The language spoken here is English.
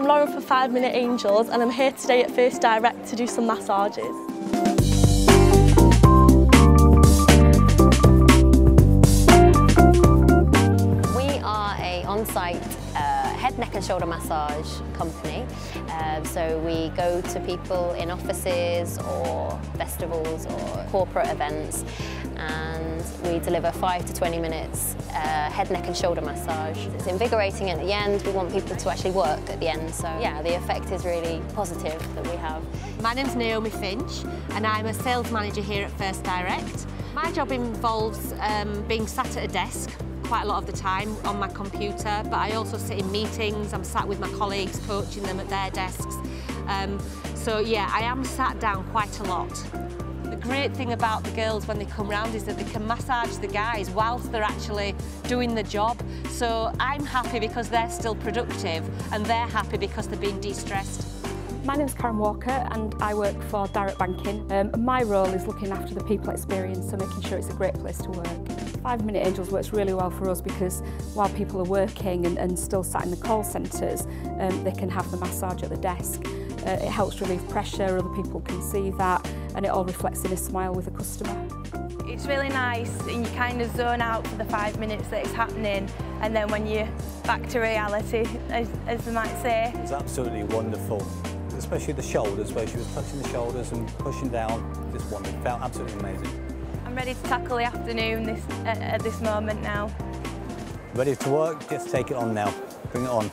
Lauren for 5 Minute Angels and I'm here today at First Direct to do some massages. We are a on-site uh, head, neck and shoulder massage company. Um, so we go to people in offices or festivals or corporate events and we deliver 5 to 20 minutes uh, head, neck and shoulder massage. It's invigorating at the end. We want people to actually work at the end. So yeah, the effect is really positive that we have. My name's Naomi Finch and I'm a sales manager here at First Direct. My job involves um, being sat at a desk quite a lot of the time on my computer, but I also sit in meetings, I'm sat with my colleagues, coaching them at their desks. Um, so yeah, I am sat down quite a lot. Great thing about the girls when they come round is that they can massage the guys whilst they're actually doing the job. So I'm happy because they're still productive and they're happy because they're being de-stressed. My name's Karen Walker and I work for Direct Banking. Um, my role is looking after the people experience, so making sure it's a great place to work. Five Minute Angels works really well for us because while people are working and, and still sat in the call centres, um, they can have the massage at the desk. Uh, it helps relieve pressure, other people can see that, and it all reflects in a smile with a customer. It's really nice and you kind of zone out for the five minutes that it's happening and then when you're back to reality, as, as they might say. It's absolutely wonderful, especially the shoulders, where she was touching the shoulders and pushing down. Just wonderful, felt absolutely amazing. I'm ready to tackle the afternoon this, at, at this moment now. Ready to work? Just take it on now. Bring it on.